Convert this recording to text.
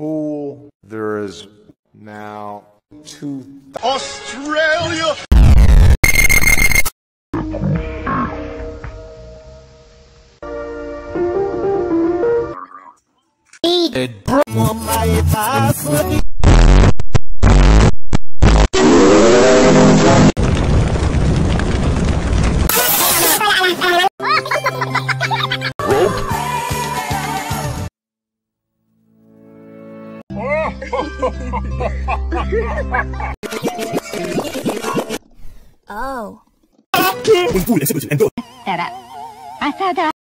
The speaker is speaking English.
pool. There is now two. Australia! It broke. oh. 아, 따라 아사다.